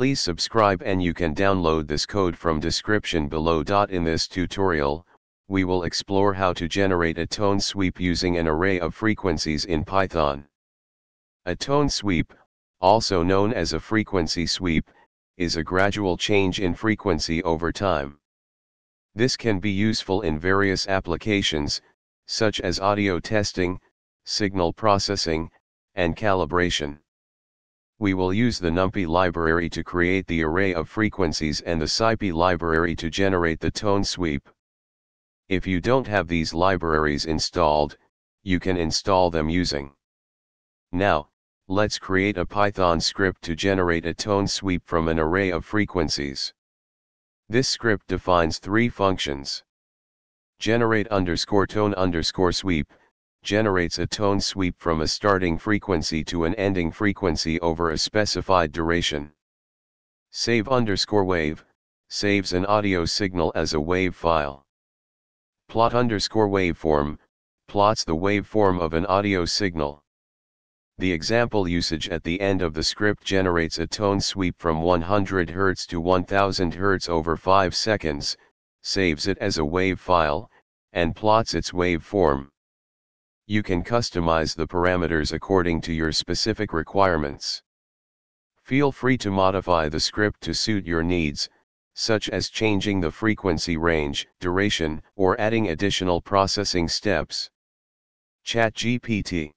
Please subscribe and you can download this code from description below. In this tutorial, we will explore how to generate a tone sweep using an array of frequencies in Python. A tone sweep, also known as a frequency sweep, is a gradual change in frequency over time. This can be useful in various applications, such as audio testing, signal processing, and calibration. We will use the NumPy library to create the array of frequencies and the SciPy library to generate the tone sweep. If you don't have these libraries installed, you can install them using. Now, let's create a Python script to generate a tone sweep from an array of frequencies. This script defines three functions. Generate underscore tone underscore sweep, generates a tone sweep from a starting frequency to an ending frequency over a specified duration. Save underscore wav, saves an audio signal as a WAV file. Plot underscore waveform, plots the waveform of an audio signal. The example usage at the end of the script generates a tone sweep from 100 Hz to 1000 Hz over 5 seconds, saves it as a WAV file, and plots its waveform. You can customize the parameters according to your specific requirements. Feel free to modify the script to suit your needs, such as changing the frequency range, duration, or adding additional processing steps. ChatGPT